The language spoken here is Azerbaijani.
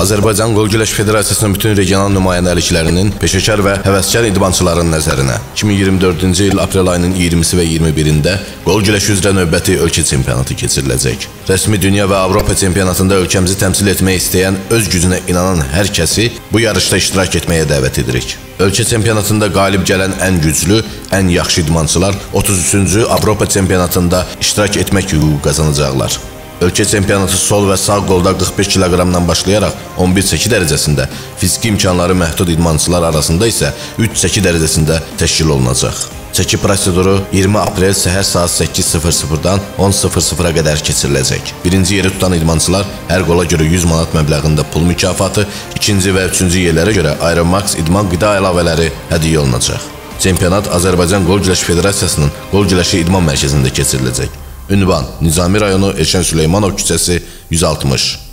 Azərbaycan Qol Güləş Federasiyasının bütün regional nümayəndəliklərinin peşəkar və həvəskar idmançıların nəzərinə 2024-cü il aprel ayının 20-si və 21-də qol güləşi üzrə növbəti ölkə çempionatı keçiriləcək. Rəsmi dünya və Avropa çempionatında ölkəmizi təmsil etmək istəyən, öz gücünə inanan hər kəsi bu yarışda iştirak etməyə dəvət edirik. Ölkə çempionatında qalib gələn ən güclü, ən yaxşı idmançılar 33-cü Avropa çempionatında iştirak etmək hüququ qazanacaqlar. Ölkə çempionatı sol və sağ qolda 45 kiloqramdan başlayaraq 11 çəki dərəcəsində, fiziki imkanları məhdud idmançılar arasında isə 3 çəki dərəcəsində təşkil olunacaq. Çəki proseduru 20 aprel səhər saat 8:00-dan 10:00-a qədər keçiriləcək. Birinci yeri tutan idmançılar hər qola görə 100 manat məbləğində pul mükafatı, ikinci və üçüncü yerlərə görə Aeromax idman qida əlavələri hədiyyə olunacaq. Çempionat Azərbaycan Qol Güləş Federasiyasının Qol Güləşi İdman Mərkəzində keçiriləcək. Ünvan: Nizami rayonu Elşən Süleymanov küçəsi 160.